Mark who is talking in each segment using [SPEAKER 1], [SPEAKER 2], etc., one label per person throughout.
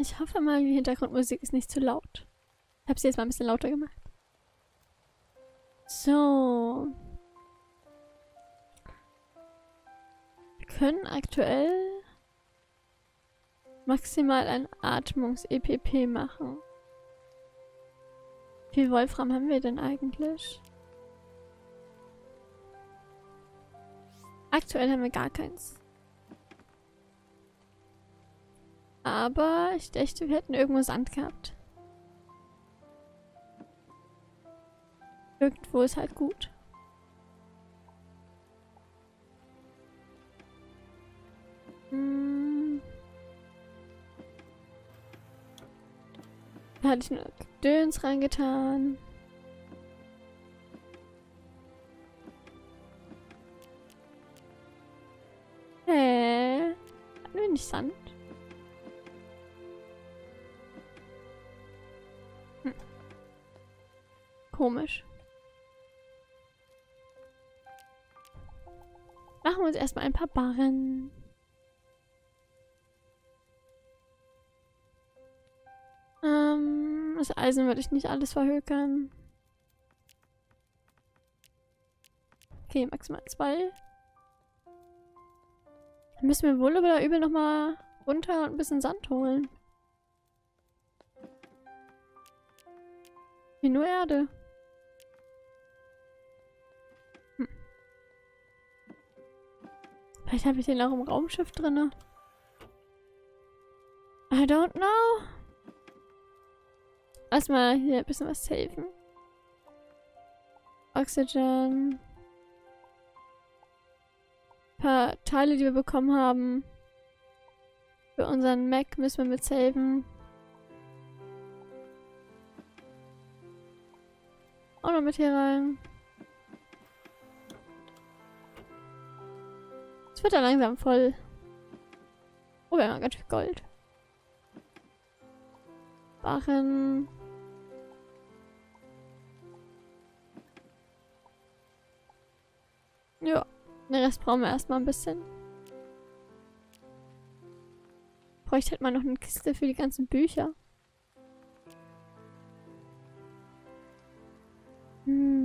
[SPEAKER 1] Ich hoffe mal, die Hintergrundmusik ist nicht zu laut. Ich habe sie jetzt mal ein bisschen lauter gemacht. So. Wir können aktuell maximal ein Atmungs-EPP machen. Wie viel Wolfram haben wir denn eigentlich? Aktuell haben wir gar keins. Aber ich dachte, wir hätten irgendwo Sand gehabt. Irgendwo ist halt gut. Hm. Da hatte ich nur Döns reingetan. Hä? Hatten wir nicht Sand? Komisch. Machen wir uns erstmal ein paar Barren. Ähm, das Eisen würde ich nicht alles verhökern. Okay, maximal zwei. Dann müssen wir wohl oder übel nochmal runter und ein bisschen Sand holen. Wie nur Erde. Vielleicht habe ich den auch im Raumschiff drin. I don't know. Erstmal hier ein bisschen was safen. Oxygen. Ein paar Teile, die wir bekommen haben. Für unseren Mac müssen wir mit saven. Auch noch mit hier rein. Es wird ja langsam voll. Oh, wir haben ganz viel Gold. Barren. Ja, den Rest brauchen wir erstmal ein bisschen. Bräuchte halt mal noch eine Kiste für die ganzen Bücher. Hm.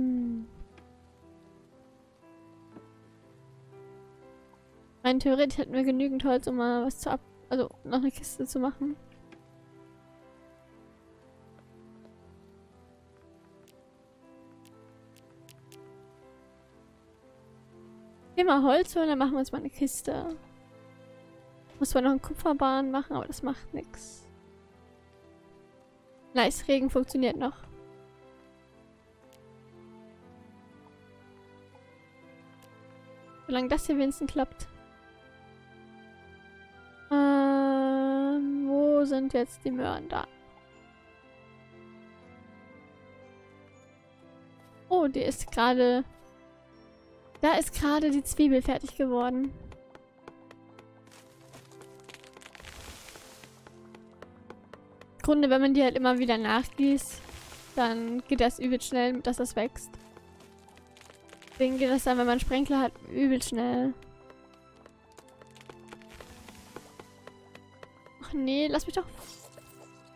[SPEAKER 1] Rein theoretisch hätten wir genügend Holz, um mal was zu ab... Also, noch eine Kiste zu machen. Geh mal Holz holen, dann machen wir uns mal eine Kiste. Muss zwar noch eine Kupferbahn machen, aber das macht nichts. Nice, Regen funktioniert noch. Solange das hier wenigstens klappt. Sind jetzt die Möhren da? Oh, die ist gerade da ist gerade die Zwiebel fertig geworden. Im Grunde, wenn man die halt immer wieder nachgießt, dann geht das übel schnell, dass das wächst. Deswegen geht das dann, wenn man Sprenkler hat, übel schnell. Nee, lass mich doch...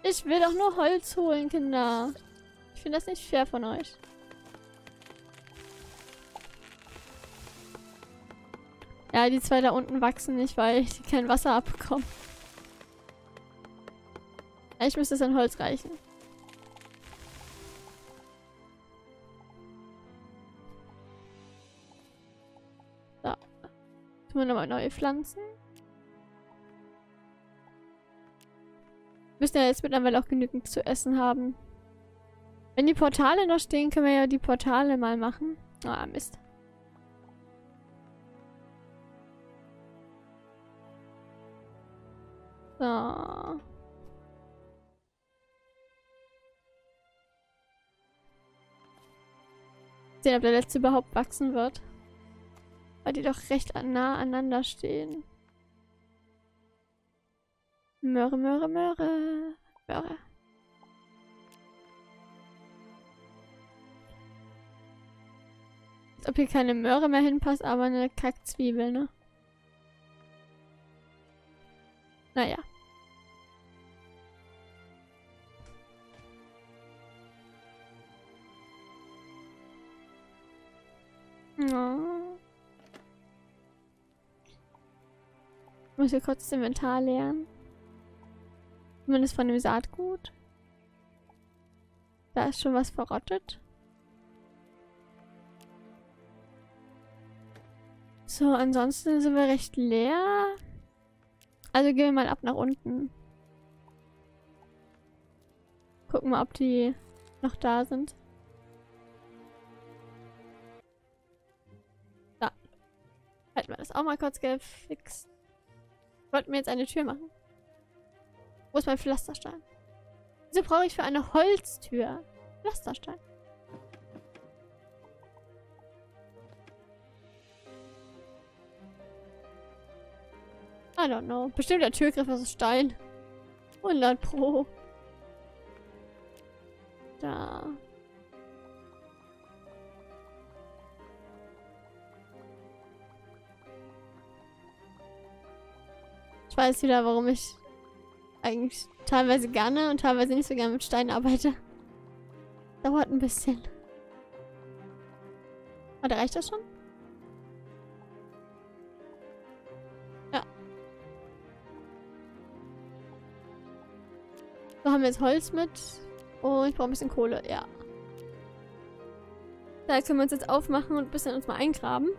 [SPEAKER 1] Ich will doch nur Holz holen, Kinder. Ich finde das nicht fair von euch. Ja, die zwei da unten wachsen nicht, weil die kein Wasser abbekommen. Eigentlich müsste es an Holz reichen. So. Tun wir nochmal neue Pflanzen. Müssen ja jetzt mittlerweile auch genügend zu essen haben. Wenn die Portale noch stehen, können wir ja die Portale mal machen. Ah, Mist. So. Sehen, ob der letzte überhaupt wachsen wird. Weil die doch recht nah aneinander stehen. Möhre, Möhre, Möhre. Möhre. Als ob hier keine Möhre mehr hinpasst, aber eine Kackzwiebel, ne? Naja. Oh. Muss hier kurz das Inventar leeren. Zumindest von dem Saatgut. Da ist schon was verrottet. So, ansonsten sind wir recht leer. Also gehen wir mal ab nach unten. Gucken mal, ob die noch da sind. Da. Halten wir das auch mal kurz gefixt. Wollten wir jetzt eine Tür machen? Wo ist mein Pflasterstein? Wieso brauche ich für eine Holztür? Pflasterstein. I don't know. Bestimmt der Türgriff aus Stein. 100 pro. Da. Ich weiß wieder, warum ich eigentlich teilweise gerne und teilweise nicht so gerne mit Steinen arbeite. Dauert ein bisschen. Warte, reicht das schon? Ja. So haben wir jetzt Holz mit. Und ich brauche ein bisschen Kohle, ja. Da können wir uns jetzt aufmachen und ein bisschen uns mal eingraben.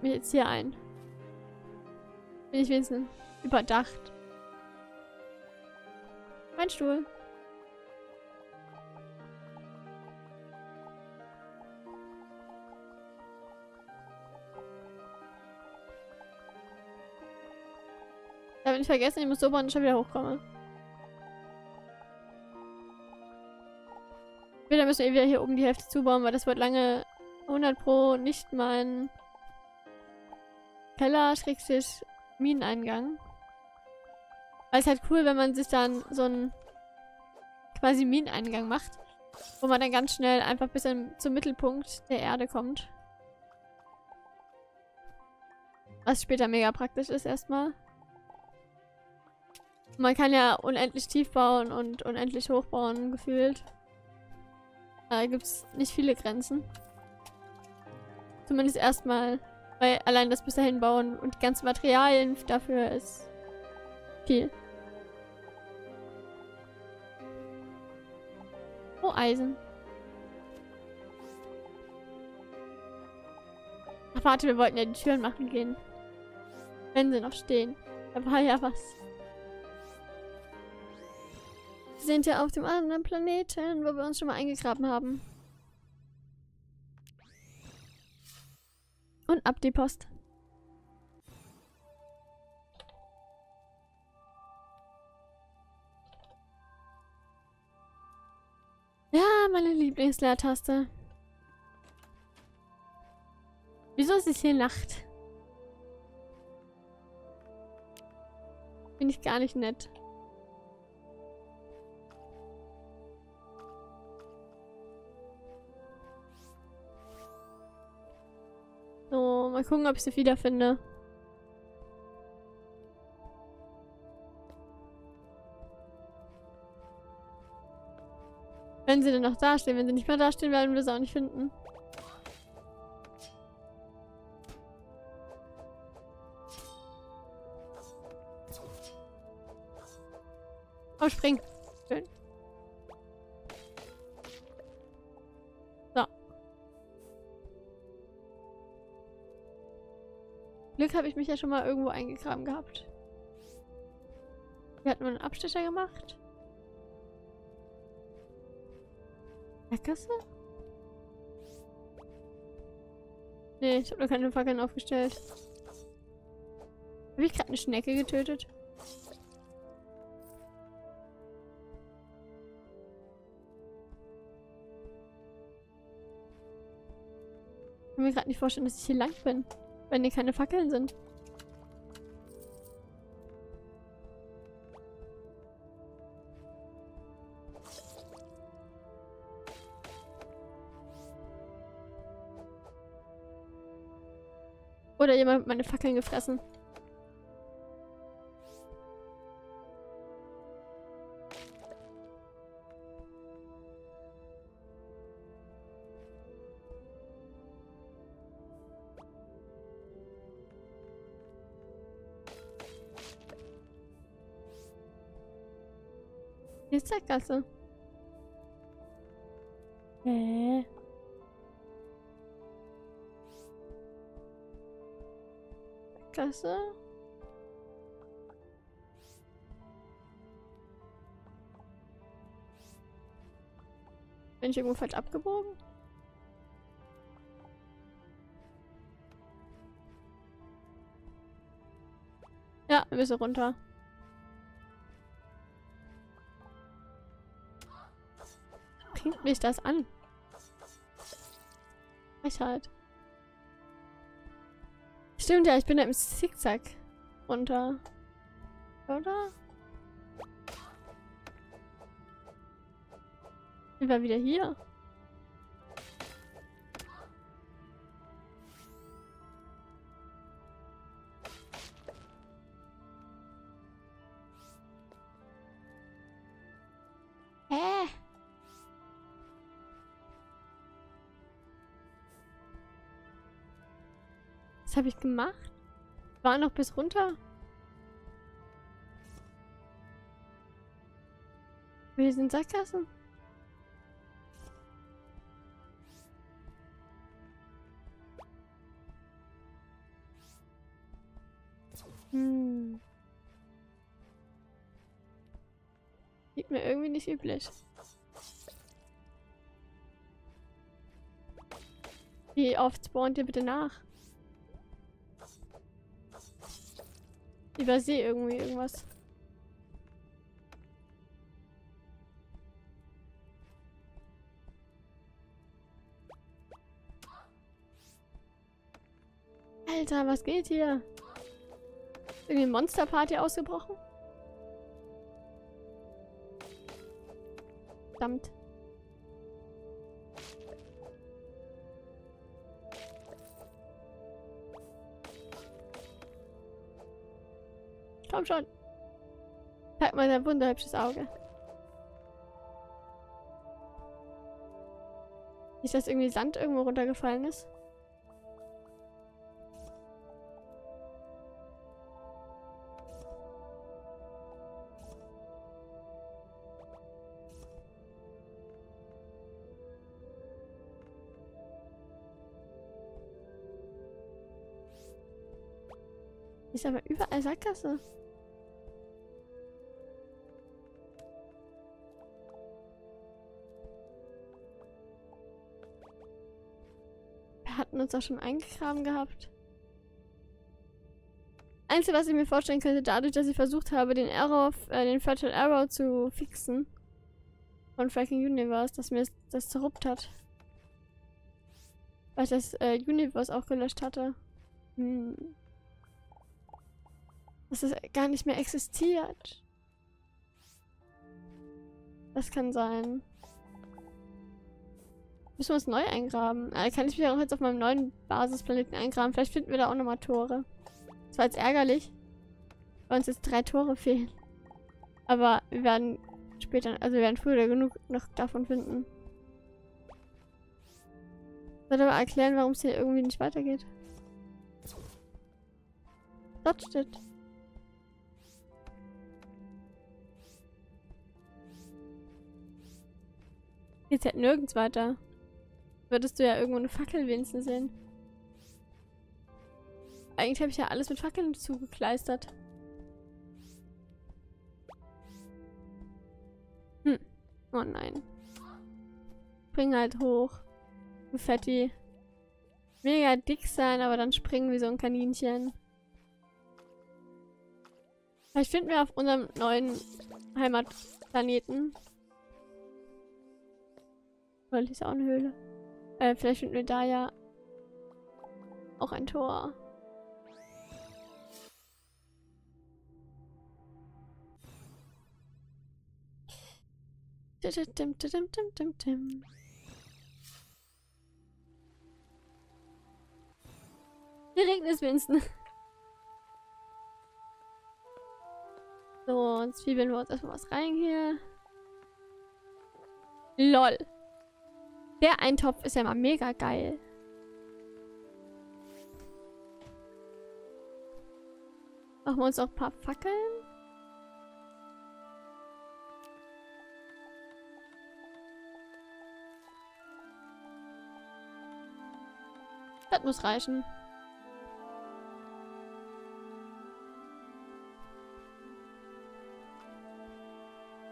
[SPEAKER 1] Hab mich jetzt hier ein. Bin ich wenigstens überdacht. Mein Stuhl. Ich habe nicht vergessen, ich muss so bauen, dass ich schon wieder hochkomme. Wieder müssen wir wieder hier oben die Hälfte zubauen, weil das wird lange 100 pro nicht mein Keller, Schrägstrich, Mineneingang. Weil es halt cool, wenn man sich dann so einen quasi Mineneingang macht. Wo man dann ganz schnell einfach bis zum Mittelpunkt der Erde kommt. Was später mega praktisch ist erstmal. Man kann ja unendlich tief bauen und unendlich hoch bauen, gefühlt. Da gibt es nicht viele Grenzen. Zumindest erstmal weil allein das bis dahin bauen und die ganzen Materialien dafür ist viel. Oh, Eisen. Ach, warte, wir wollten ja die Türen machen gehen. Wenn sie noch stehen. Da war ja was. Wir sind ja auf dem anderen Planeten, wo wir uns schon mal eingegraben haben. Und ab die Post. Ja, meine Lieblingsleertaste. Wieso ist es hier Nacht? Bin ich gar nicht nett. Mal gucken, ob ich sie wiederfinde. Wenn sie denn noch dastehen. Wenn sie nicht mehr dastehen, werden wir sie auch nicht finden. Oh, spring. Glück habe ich mich ja schon mal irgendwo eingegraben gehabt. Wir hatten einen Abstecher gemacht. Sackgasse? Nee, ich habe noch keine Fackeln aufgestellt. Habe ich gerade eine Schnecke getötet? Ich kann mir gerade nicht vorstellen, dass ich hier lang bin. Wenn hier keine Fackeln sind. Oder jemand hat meine Fackeln gefressen. Hier ist Sackgasse. Hä? Sackgasse? Bin ich irgendwo falsch abgebogen? Ja, wir müssen runter. Bringt mich das an? Frechheit. Stimmt ja, ich bin da im Zickzack runter. Oder? Ich war wieder hier. Habe ich gemacht? War noch bis runter? Wir sind Sackgassen. Hm. Sieht mir irgendwie nicht üblich. Wie oft spawnt ihr bitte nach? Übersehe irgendwie irgendwas. Alter, was geht hier? Irgendwie Monsterparty ausgebrochen? Verdammt. Komm schon. Zeig mal dein wunderhübsches Auge. Nicht, dass irgendwie Sand irgendwo runtergefallen ist. Ist aber überall Sackgasse. Hatten uns auch schon eingegraben gehabt. Einzige, was ich mir vorstellen könnte, dadurch, dass ich versucht habe, den Error, äh, den Fatal Error zu fixen von Fracking Universe, dass mir das zerruppt hat. Weil ich das äh, Universe auch gelöscht hatte. Hm. Dass es gar nicht mehr existiert. Das kann sein. Müssen wir uns neu eingraben. Äh, kann ich mich auch jetzt auf meinem neuen Basisplaneten eingraben. Vielleicht finden wir da auch nochmal Tore. Das war jetzt ärgerlich. Weil uns jetzt drei Tore fehlen. Aber wir werden später, also wir werden früher genug noch davon finden. Soll aber erklären, warum es hier irgendwie nicht weitergeht. Dort steht. Geht's halt nirgends weiter. Würdest du ja irgendwo eine Fackel wenigstens sehen. Eigentlich habe ich ja alles mit Fackeln zugekleistert. Hm. Oh nein. Spring halt hoch. Du Fetti. Mega dick sein, aber dann springen wie so ein Kaninchen. Vielleicht finden wir auf unserem neuen Heimatplaneten die ist auch eine Höhle. Äh, vielleicht finden wir da ja auch ein Tor. Dim, dim, dim, dim, Hier regnet es Winston. So, und zwiebeln wir uns erstmal was rein hier. LOL. Der Eintopf ist ja immer mega geil. Machen wir uns auch ein paar Fackeln. Das muss reichen.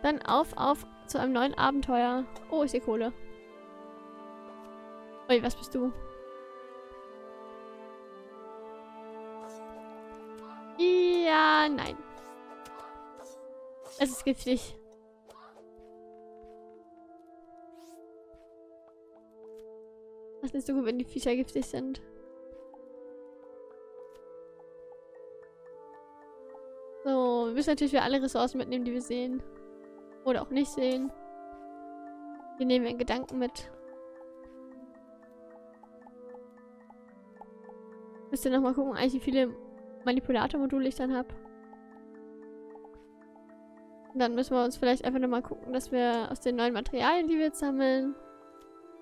[SPEAKER 1] Dann auf, auf zu einem neuen Abenteuer. Oh, ich sehe Kohle. Ui, was bist du? Ja, nein. Es ist giftig. Das ist nicht so gut, wenn die Viecher giftig sind. So, wir müssen natürlich wieder alle Ressourcen mitnehmen, die wir sehen. Oder auch nicht sehen. Die nehmen wir in Gedanken mit. Müsst ihr nochmal gucken, eigentlich wie viele Manipulator-Module ich dann habe. Dann müssen wir uns vielleicht einfach nochmal gucken, dass wir aus den neuen Materialien, die wir jetzt sammeln,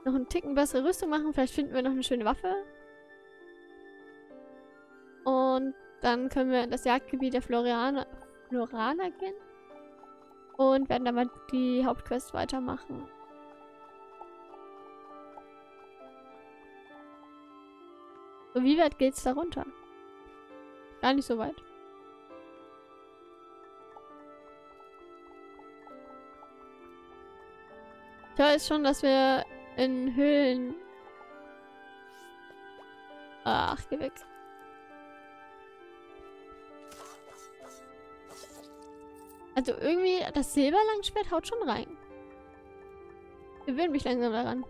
[SPEAKER 1] noch einen Ticken bessere Rüstung machen. Vielleicht finden wir noch eine schöne Waffe. Und dann können wir in das Jagdgebiet der Florianer, Floraner gehen. Und werden dann mal die Hauptquest weitermachen. Wie weit geht's da runter? Gar nicht so weit. Ich weiß schon, dass wir in Höhlen... Ach, geh weg. Also irgendwie, das Silberlangschwert haut schon rein. Ich gewöhne mich langsam daran.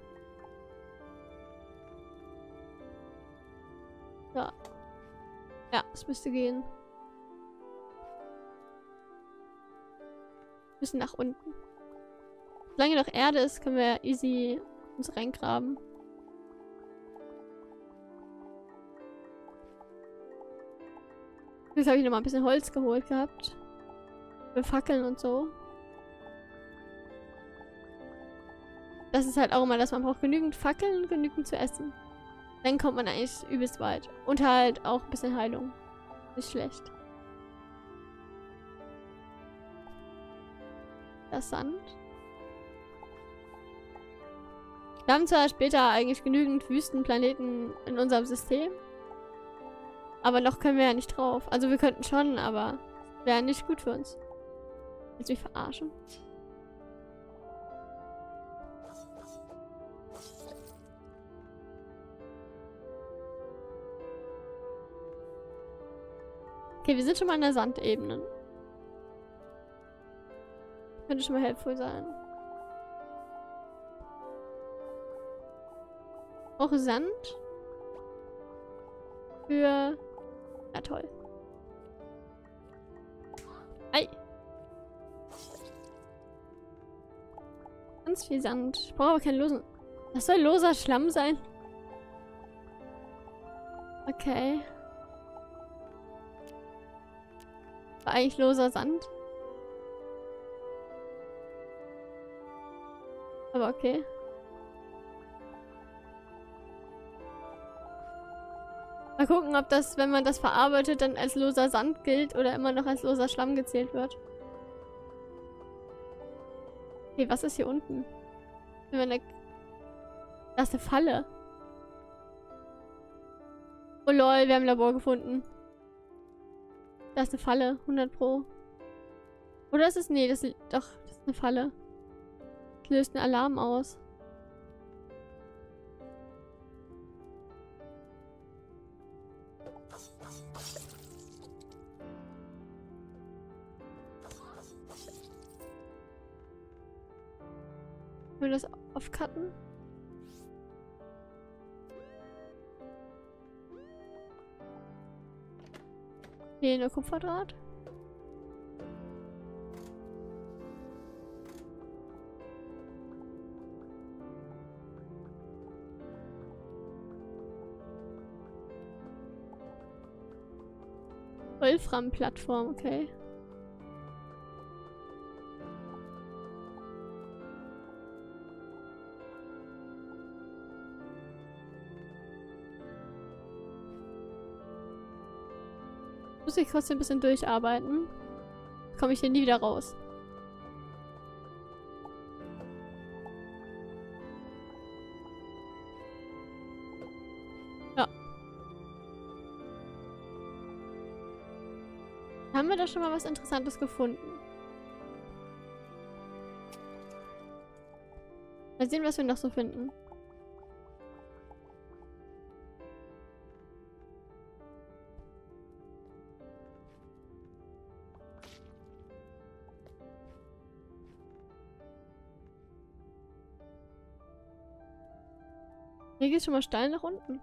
[SPEAKER 1] Müsste gehen. Wir müssen nach unten. Solange noch Erde ist, können wir easy uns reingraben. Jetzt habe ich noch mal ein bisschen Holz geholt gehabt. Für Fackeln und so. Das ist halt auch immer, dass man braucht genügend Fackeln und genügend zu essen. Dann kommt man eigentlich übelst weit. Und halt auch ein bisschen Heilung. Nicht schlecht. Das Sand. Wir haben zwar später eigentlich genügend Wüstenplaneten in unserem System. Aber noch können wir ja nicht drauf. Also wir könnten schon, aber wäre nicht gut für uns. Willst du mich verarschen? Okay, wir sind schon mal an der Sandebene. Könnte schon mal helpful sein. Auch Sand. Für... Ja, toll. Ei. Ganz viel Sand. Ich brauche aber keinen losen... Das soll loser Schlamm sein? Okay. War eigentlich loser Sand. Aber okay. Mal gucken, ob das, wenn man das verarbeitet, dann als loser Sand gilt oder immer noch als loser Schlamm gezählt wird. Okay, was ist hier unten? Das ist eine Falle. Oh lol, wir haben ein Labor gefunden. Da ist eine Falle. 100 pro. Oder ist es... Nee, das ist... Doch, das ist eine Falle. Das löst einen Alarm aus. Wollen wir das aufcutten? Hier nur Kupferdraht. Wolfram-Plattform, okay. mich trotzdem ein bisschen durcharbeiten. Komme ich hier nie wieder raus. Ja. Haben wir da schon mal was Interessantes gefunden? Mal sehen, was wir noch so finden. Hier geht schon mal steil nach unten.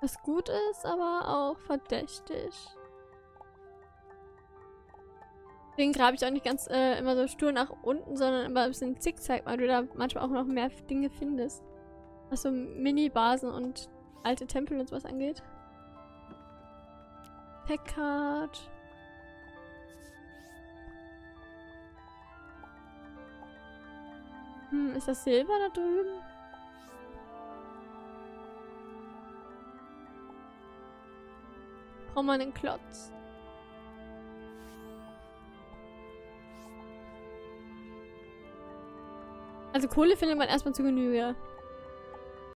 [SPEAKER 1] Was gut ist, aber auch verdächtig. Deswegen grabe ich auch nicht ganz äh, immer so stur nach unten, sondern immer ein bisschen zickzack, weil du da manchmal auch noch mehr Dinge findest. Was so Mini-Basen und alte Tempel und sowas angeht. Packard. Hm, ist das Silber da drüben? Braucht man einen Klotz? Also Kohle findet man erstmal zu Genüge.